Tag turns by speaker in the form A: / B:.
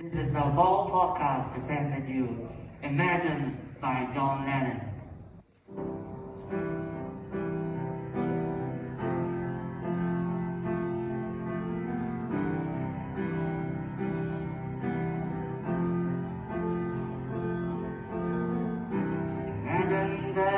A: This is the Ball Podcast presented you, imagined by John Lennon. Imagine that.